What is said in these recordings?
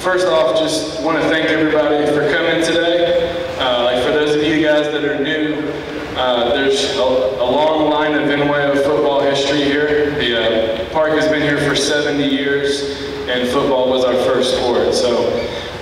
first off, just want to thank everybody for coming today. Uh, like for those of you guys that are new, uh, there's a, a, long line of NYO football history here. The uh, park has been here for 70 years, and football was our first sport. So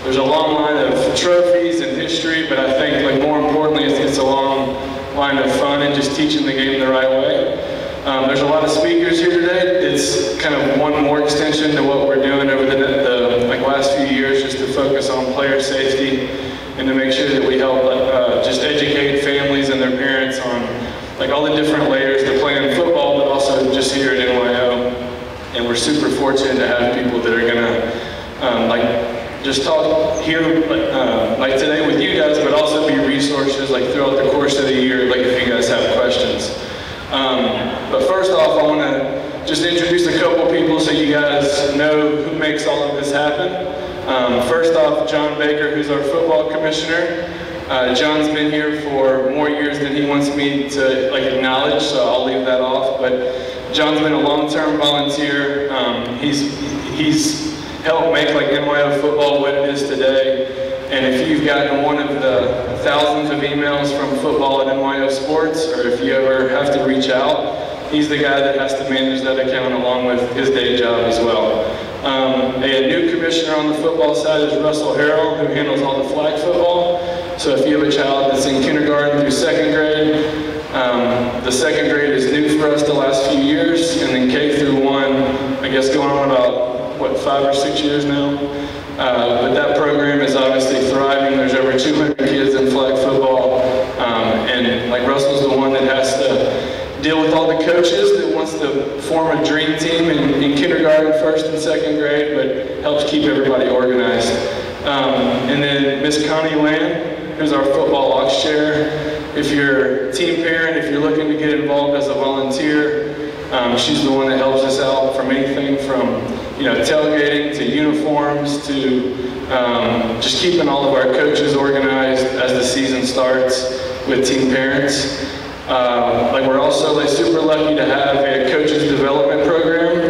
there's a long line of trophies and history, but I think like more importantly, it's, it's a long line of fun and just teaching the game the right way. Um, there's a lot of speakers here today. It's kind of one more extension to what we're doing over the, the like last few years, just to focus on player safety and to make sure that we help uh, just educate families and their parents on like all the different layers to playing football, but also just here at NYO. And we're super fortunate to have people that are gonna um, like just talk here uh, like today with you guys, but also be resources like throughout the course of the year, like if you guys have questions. Um, but first off, I want to just introduce a couple people so you guys know who makes all of this happen. Um, first off, John Baker, who's our football commissioner. Uh, John's been here for more years than he wants me to like acknowledge, so I'll leave that off. But John's been a long-term volunteer. Um, he's he's help make like NYO football what it is today. And if you've gotten one of the thousands of emails from football at NYO Sports, or if you ever have to reach out, he's the guy that has to manage that account along with his day job as well. Um, a new commissioner on the football side is Russell Harrell, who handles all the flag football. So if you have a child that's in kindergarten through second grade, um, the second grade is new for us the last few years, and then K through one, I guess going on about what, five or six years now. Uh, but that program is obviously thriving. There's over 200 kids in flag football. Um, and like Russell's the one that has to deal with all the coaches that wants to form a dream team in, in kindergarten, first and second grade, but helps keep everybody organized. Um, and then Miss Connie Land, who's our football aux chair. If you're a team parent, if you're looking to get involved as a volunteer, um, she's the one that helps us out from anything from you know, tailgating to uniforms to um, just keeping all of our coaches organized as the season starts with team parents. Uh, like we're also like super lucky to have a coaches development program,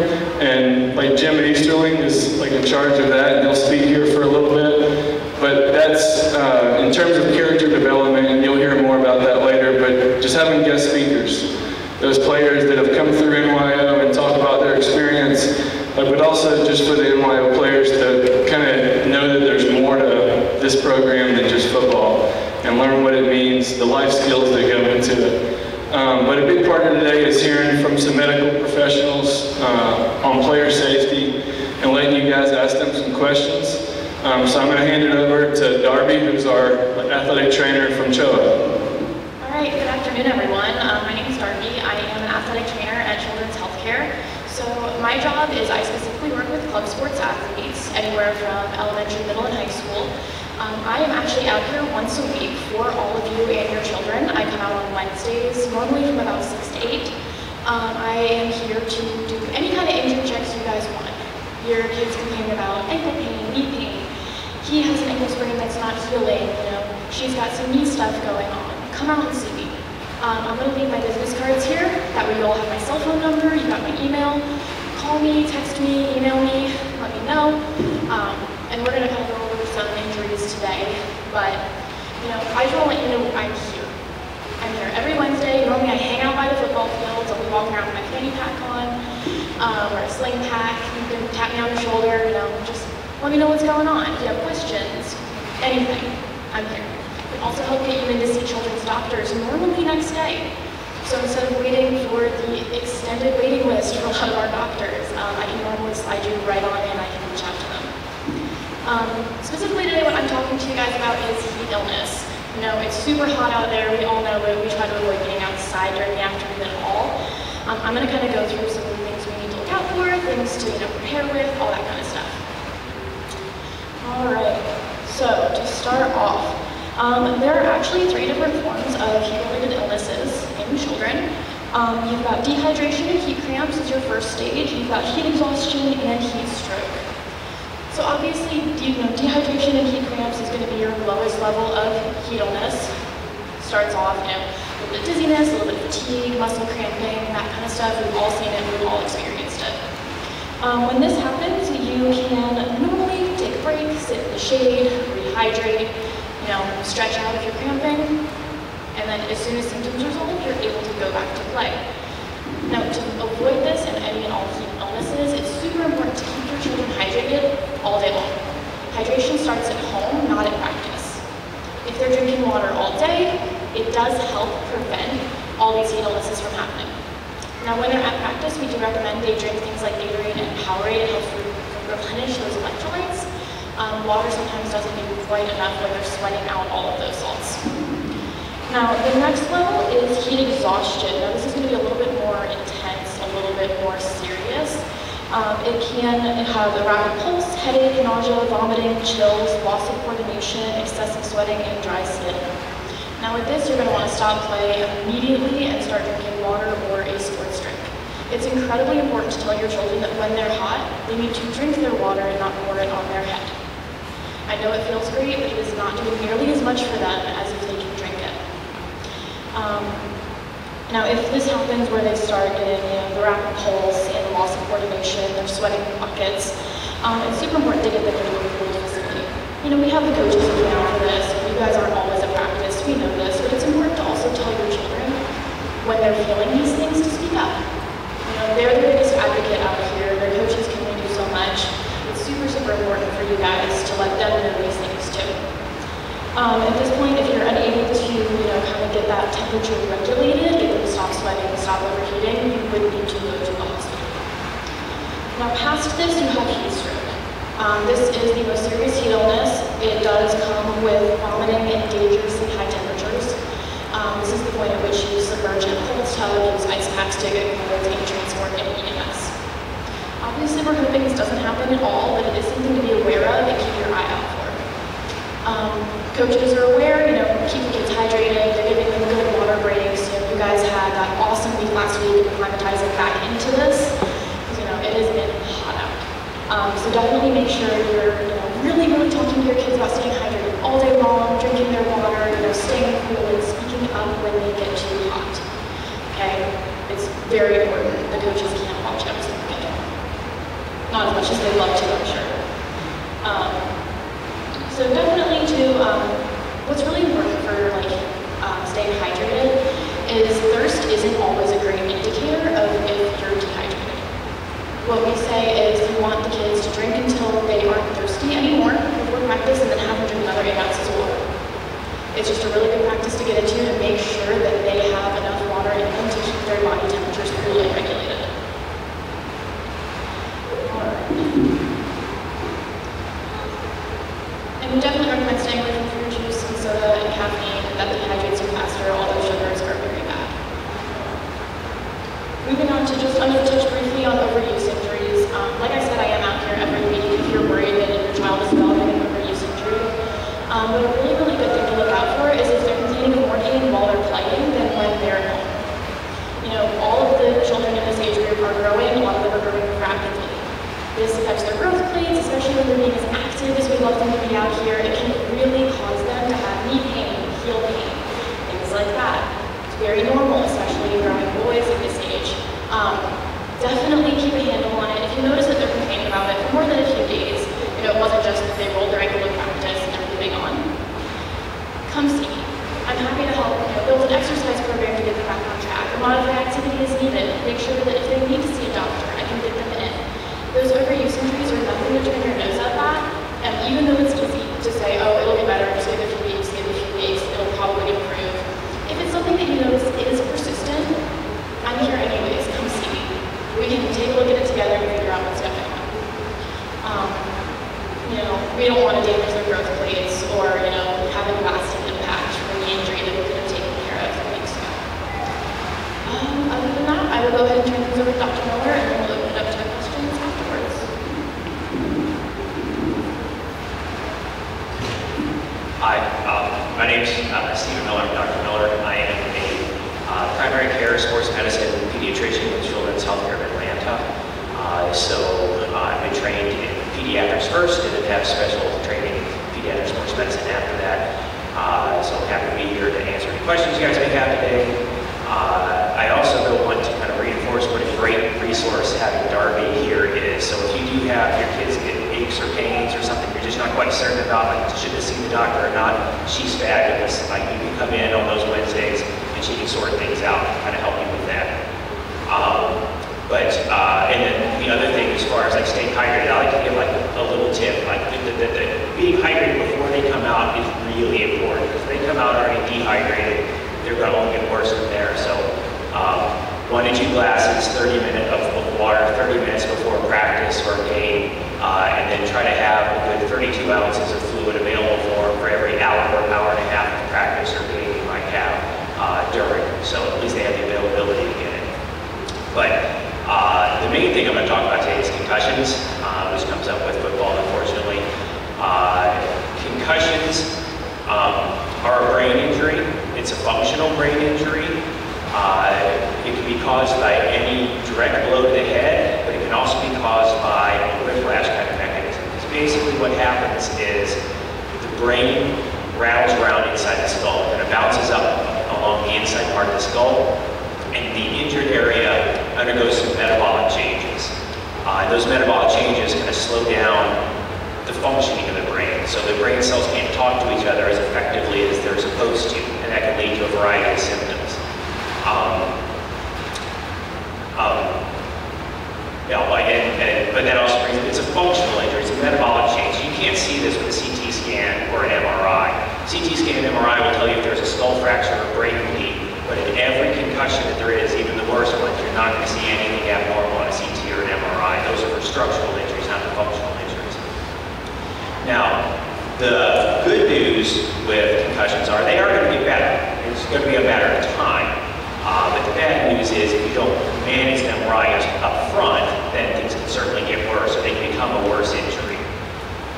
and like Jim Easterling is like in charge of that, and he'll speak here for a little bit. But that's uh, in terms of character development, and you'll hear more about that later. But just having guest speakers, those players that have come through NYO and talk about their experience but also just for the NYO players to kind of know that there's more to this program than just football and learn what it means, the life skills that go into it. Um, but a big part of today is hearing from some medical professionals uh, on player safety and letting you guys ask them some questions. Um, so I'm going to hand it over to Darby, who's our athletic trainer from CHOA. All right, good afternoon, everyone. Um, my name is Darby. I am an athletic trainer at Children's Healthcare. So my job is I specifically work with club sports athletes, anywhere from elementary, middle, and high school. Um, I am actually out here once a week for all of you and your children. I come out on Wednesdays, normally from about 6 to 8. Um, I am here to do any kind of injury checks you guys want. Your kid's complaining about ankle pain, knee pain. He has an ankle sprain that's not healing, you know. She's got some knee stuff going on. Come out and see me. Um, I'm going to leave my business cards here. That way you all have my cell phone number, you got my email. Call me, text me, email me, let me know. Um, and we're going to kind of go injuries today. But, you know, I just want to let you know I'm here. I'm here every Wednesday. Normally I hang out by the football fields. I'll be walking around with my fanny pack on, um, or a sling pack. You can tap me on the shoulder, you know, just let me know what's going on. If you have questions, anything, I'm here also help get you in to see children's doctors normally next day. So instead of waiting for the extended waiting list for a lot of our doctors, um, I can normally slide you right on in, I can reach out to them. Um, specifically today, what I'm talking to you guys about is heat illness. You know, it's super hot out there, we all know it, we try to avoid being outside during the afternoon at all. Um, I'm gonna kind of go through some of the things we need to look out for, things to, you know, prepare with, all that kind of stuff. All right, so to start off, um, there are actually three different forms of heat-related illnesses in children. Um, you've got dehydration and heat cramps as your first stage. You've got heat exhaustion and heat stroke. So obviously, you know, dehydration and heat cramps is going to be your lowest level of heat illness. Starts off, you know, a little bit of dizziness, a little bit of fatigue, muscle cramping, that kind of stuff. We've all seen it, we've all experienced it. Um, when this happens, you can normally take a break, sit in the shade, rehydrate, you know, stretch out if you're cramping, and then as soon as symptoms resolve, you're able to go back to play. Now, to avoid this and any and all heat illnesses, it's super important to keep your children hydrated all day long. Hydration starts at home, not at practice. If they're drinking water all day, it does help prevent all these heat illnesses from happening. Now, when they're at practice, we do recommend they drink things like Gatorade and Powerade. It helps replenish those electrolytes. Um, water sometimes doesn't do quite enough when they're sweating out all of those salts. Now, the next level is heat exhaustion. Now, this is going to be a little bit more intense, a little bit more serious. Um, it can have a rapid pulse, headache, nausea, vomiting, chills, loss of coordination, excessive sweating, and dry skin. Now with this, you're going to want to stop play immediately and start drinking water or a sports drink. It's incredibly important to tell your children that when they're hot, they need to drink their water and not pour it on their head. I know it feels great, but it is not doing nearly as much for them as if they can drink it. Um, now, if this happens where they start getting you know, the rapid pulse and of coordination, they're sweating buckets, um, it's super important to get them into a cool facility. You know, we have the coaches out for this. You guys aren't always at practice. We know this, but it's important to also tell your children when they're feeling these things to speak up. You know, they're the biggest advocate out here. Their coaches can only do so much. It's super, super important for you guys to let them know these things too. Um, at this point, if you're unable to, you know, kind of get that temperature regulated, get them to stop sweating, stop overheating, you would need to go to the hospital. Now, past this, you have heat stroke. Um, this is the most serious heat illness. It does come with vomiting and dangerously high temperatures. Um, this is the point at which you submerge in cold tub, use ice packs to get cold, and transform into EMS. Obviously, we're hoping this doesn't happen at all, but it is something to be aware of and keep your eye out for. Um, coaches are aware, you know, keep the kids hydrated, they're giving them good water breaks. You, know, you guys had that awesome week last week of acclimatizing back into this. You know, it has been hot out. Um, so definitely make sure you're you know, really, really talking to your kids about staying hydrated all day long, drinking their water, you know, staying cool and speaking up when they get too hot. Okay? It's very important. The coaches can't watch every single kid. Not as much as they'd love to, I'm sure. Um, so definitely too, um, what's really important for like um, staying hydrated is thirst isn't always a great indicator of if you're. What we say is you want the kids to drink until they aren't thirsty anymore before practice and then have them drink another eight ounces of water. It's just a really good practice to get into to make sure that they have enough water in them to keep their body temperatures cool and regulated. And we definitely recommend staying away from fruit juice and soda and caffeine that dehydrates you faster. All those sugars are very bad. Moving on to just, I'm going to touch briefly on overuse injuries. Um, like I said, I am out here every week if you're worried that your child is developing an overuse injury. Um, but a really, really good thing to look out for is if they're containing morphine while they're playing than when they're at home. You know, all of the children in this age group are growing, a lot of them are growing rapidly. This affects their growth plates, especially when they're being as active as we love them to be out here. It can really cause them to have knee pain, heel pain, things like that. It's very normal, especially in growing boys at this age. Um, definitely keep a handle on it. If you notice that they're complaining about it for more than a few days, you know, it wasn't just that they rolled their ankle in practice and they're moving on, come see me. I'm happy to help you know, build an exercise program to get them back on track. A modified activity is needed. Make sure that if they need to see a doctor, I can get them in. Those overuse injuries are nothing to turn your nose up at, and even though it's easy to say, oh, it'll get better, just give it a few weeks, give it a few weeks, it'll probably improve. If it's something that you notice is persistent, I'm here anyways, come see me. We can take a look at it together and figure out what's going on. Um, you know, we don't want to damage their growth plates or, you know, have a lasting impact from the injury that we could have taken care of weeks ago. Um, other than that, I will go ahead and turn things over to Dr. Miller and then we'll open it up to questions afterwards. Hi, um, my name's uh, Stephen Miller. I'm Dr. Miller. I am a uh, primary care sports medicine pediatrician with Children's Healthcare of Atlanta. Uh, so uh, I've been trained in pediatrics first and then have special training in pediatric sports medicine after that. Uh, so I'm happy to be here to answer any questions you guys may have today. Uh, I also though want to kind of reinforce what a great resource having Darby here is. So if you do have your kids aches or pains or something you're just not quite certain about, like, should this see the doctor or not? She's fabulous. Like, you can come in on those Wednesdays and she can sort things out and kind of help you with that. Um, but, uh, and then the other thing as far as like staying hydrated, I like to give like a little tip, like the, the, the, being hydrated before they come out is really important. If they come out already dehydrated, they're gonna only get worse from there. So um, one to two glasses, 30 minutes of, of water, 30 minutes before practice or game, uh, and then try to have a good 32 ounces of fluid available for for every hour or hour and a half of practice or game you might have uh, during. So at least they have the availability to get it. But uh, the main thing I'm going to talk about today is concussions, uh, which comes up with football, unfortunately. Uh, concussions um, are a brain injury. It's a functional brain injury. Uh, it can be caused by any direct blow to the head, but it can also be caused by a whiplash kind of mechanism. Because basically what happens is the brain rattles around inside the skull and it bounces up along the inside part of the skull and the injured area undergoes some metabolic changes. Uh, those metabolic changes kind of slow down the functioning of the brain. So the brain cells can't talk to each other as effectively as they're supposed to, and that can lead to a variety of symptoms. Um, um, yeah, and, and, but that also brings, it's a functional injury, it's a metabolic change. You can't see this with a CT scan or an MRI. CT scan and MRI will tell you if there's a skull fracture or brain bleed, but in every concussion that there is, even the worst ones, you're not going to see anything abnormal on a CT or an MRI. Those are for structural injuries, not the functional injuries. Now, the good news with concussions are they are going to get better. It's going to be a matter of time. Uh, but the bad news is if you don't manage them right up front, then things can certainly get worse or they can become a worse injury.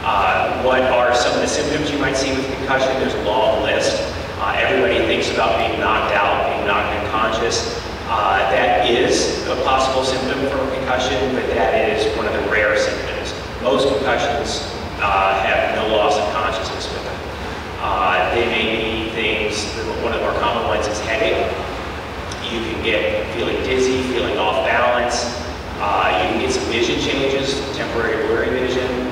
Uh, what are some of the symptoms you might see with concussion? There's a long list. Uh, everybody thinks about being knocked out, being knocked unconscious. Uh, that is a possible symptom for a concussion, but that is one of the rare symptoms. Most concussions uh, have no loss of consciousness with them. Uh, they may be things, one of the more common ones is headache. You can get feeling dizzy, feeling off balance. Uh, you can get some vision changes, temporary blurry vision.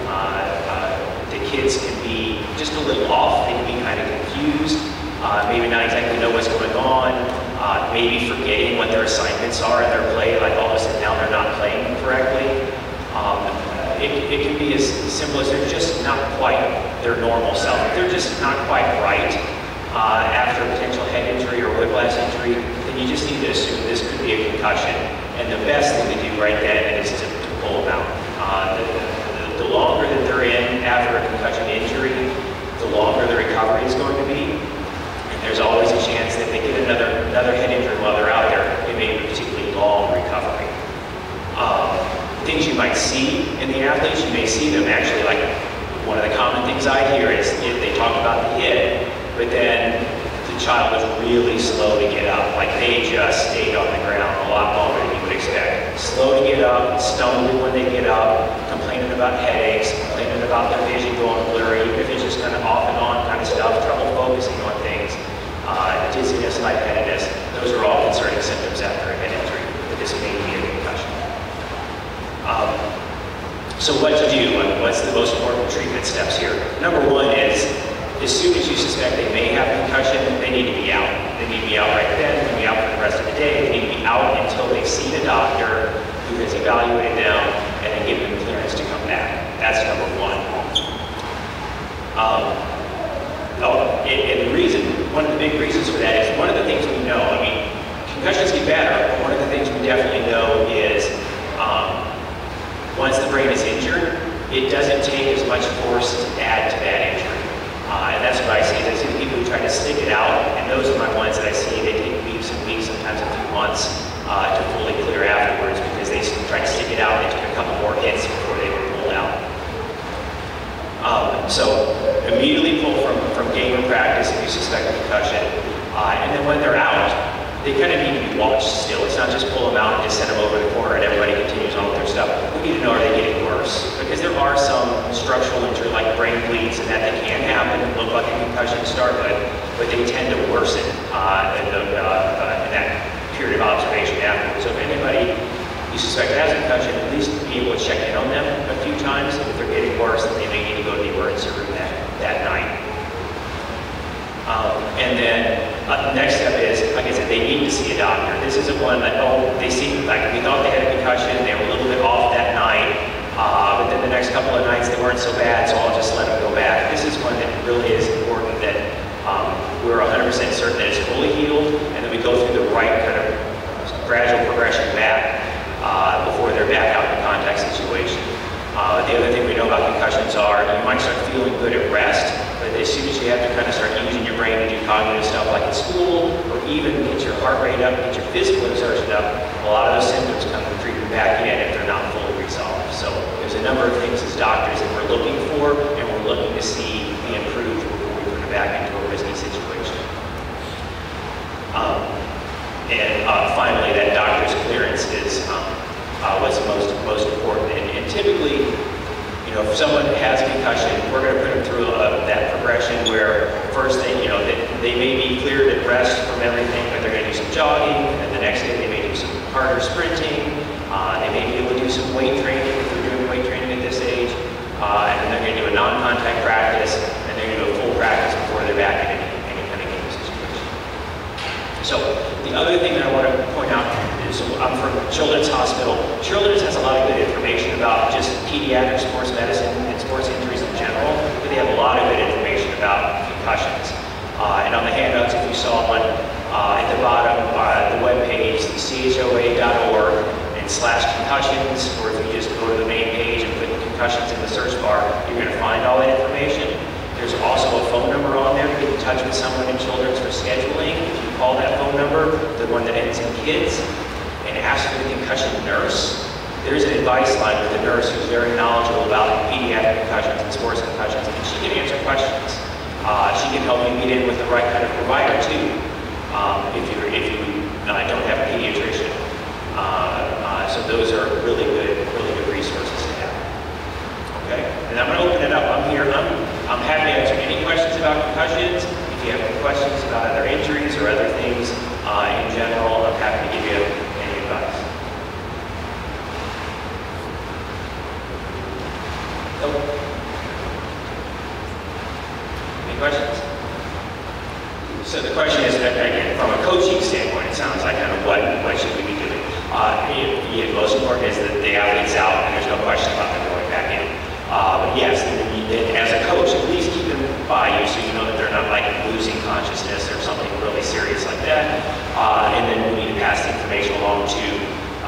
the kids can be just a little off. They can be kind of confused uh, maybe not exactly know what's going on, uh, maybe forgetting what their assignments are in their play, like all of a sudden now they're not playing correctly. Um, it, it, can be as simple as they're just not quite their normal self. They're just not quite right uh, after a potential head injury or whiplash injury, then you just need to assume this could be a concussion. And the best thing to do right then is to, to pull them out. Uh, the, the, the longer that they're in after a concussion injury, the longer the recovery is going to be And there's always a chance that they get another, another head injury while they're out there. It may be a particularly long recovery. Um, things you might see in the athletes, you may see them actually like one of the common things I hear is they talk about the hit, but then the child was really slow to get up. Like they just stayed on the ground a lot longer than you would expect. Slow to get up, stumbling when they get up, complaining about headaches, about their vision going blurry, if it's just kind of off and on kind of stuff, trouble focusing on things uh, dizziness, lightheadedness. Those are all concerning symptoms after a head injury, but this may be a concussion. Um, so what to do? What's the most important treatment steps here? Number one is, as soon as you suspect they may have concussion, they need to be out. They need to be out right then, they need to be out for the rest of the day. They need to be out until they see the doctor who has evaluated them and then give them clearance to come back. That's number. Um, Oh, and, and, the reason, one of the big reasons for that is one of the things we know, I mean, concussions get better, but one of the things we definitely know is um, once the brain is injured, it doesn't take as much force to add to that injury. Uh, and that's what I see. I see the people who try to stick it out, and those are my ones that I see, they take weeks and weeks, sometimes a few months uh, to fully clear afterwards because they try to stick it out, they took a couple more hits before they were pulled out. Um, so immediately pull from, from game or practice if you suspect a concussion. Uh, and then when they're out, they kind of need to be watched still. It's not just pull them out and just send them over the corner and everybody continues on with their stuff. We need to know are they getting worse? Because there are some structural injury like brain bleeds and that that can happen and look like a concussion start, but, but they tend to worsen uh, in, the, uh, uh, in that period of observation afterwards. So if anybody you suspect has a concussion, at least be able to check in on them a few times. If they're getting worse, then they may need to go to the emergency room that, that night. Um, and then uh, the next step is, like I said, they need to to see a doctor. This isn't one that, oh, they seem like we thought they had a concussion, they were a little bit off that night, uh, but then the next couple of nights they weren't so bad, so I'll just let them go back. This is one that really is important that um, we're 100% certain that it's fully healed and that we go through the right kind of gradual progression back uh, before they're back out in contact situation. Uh, the other thing we know about concussions are you might start feeling good at rest, but as soon as you have to kind of start using your brain cognitive stuff like in school, or even get your heart rate up, get your physical exertion up, a lot of those symptoms come creeping back in if they're not fully resolved. So there's a number of things as doctors that we're looking for, and we're looking to see be improved before we put it back into a risky situation. Um, and uh, finally, that doctor's clearance is um, uh, what's most most important. And, and, typically, you know, if someone has a concussion, we're going to put them through uh, that progression where first they, you know, they, they may be cleared at rest from everything, but they're going to do some jogging, and the next day they may do some harder sprinting. Uh, they may be able to do some weight training if they're doing weight training at this age, uh, and then they're going to do a non-contact practice, and they're going to do a full practice before they're back in any, any kind of game situation. So the other thing that I want to point out is I'm from Children's Hospital. Children's has a lot of good information about just pediatric sports medicine and sports injuries in general, but they have a lot of good information about concussions. Uh, and on the handouts, if you saw one uh, at the bottom, uh, the webpage, choa.org, and slash concussions, or if you just go to the main page and put concussions in the search bar, you're going to find all that information. There's also a phone number on there to get in touch with someone in Children's for scheduling. If you call that phone number, the one that ends in kids, and ask for the concussion nurse, there's an advice line with a nurse who's very knowledgeable about pediatric concussions and sports concussions, and she can answer questions. Uh, she can help you get in with the right kind of provider too, um, if, you're, if you uh, don't have a pediatrician. Uh, uh, so those are really good, really good resources to have. Okay, and I'm going to open it up. I'm here. I'm, I'm happy to answer any questions about concussions. If you have any questions about other injuries or other things uh, in general, I'm happy to give you any advice. Nope. Any questions? So the question is, again, from a coaching standpoint, it sounds like kind of what, what should we be doing? Uh, the, the most important is that the athlete's out and there's no question about them going back in. Uh, but yes, then, then as a coach, at least keep them by you so you know that they're not like losing consciousness or something really serious like that. Uh, and then we need to pass the information along to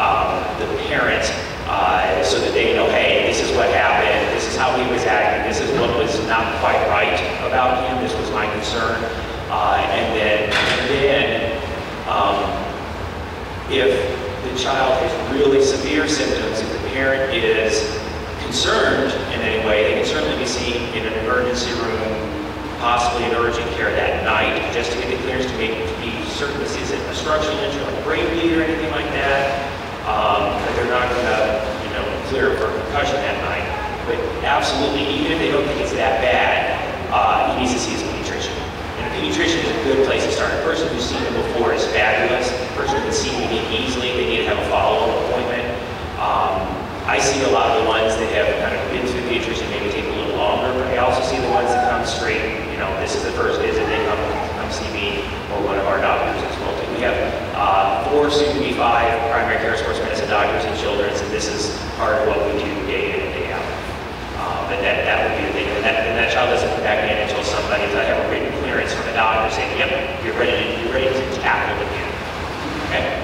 um, the parent uh, so that they know, hey, this is what happened, this is how he was acting, this is what was not quite right about him, this was my concern. Uh, and then, and then um, if the child has really severe symptoms, if the parent is concerned in any way, they can certainly be seen in an emergency room, possibly in urgent care that night, just to get the clearance to, make, to be certain this isn't a structural injury like brain bleed or anything like that. Um, but they're not going to, you know, clear for concussion that night. But absolutely, even if they don't think it's that bad, uh, he needs to see his pediatrician. And a pediatrician is a good place to start. A person who's seen him before is fabulous. A person can see him easily, they need to have a follow-up appointment. Um, I see a lot of the ones that have kind of been to the pediatrician, maybe take a little longer, but I also see the ones that come straight, you know, this is the first visit, they come, come see me or one of our doctors as well. We have uh, four, soon to be five, primary care sports medicine doctors and children's, and this is part of what we do day in and day out. Uh, but that, that would be the thing, and that child doesn't come back in until somebody, I have a written clearance from the doctor saying, yep, you're ready to, you're ready to tackle with again." Okay?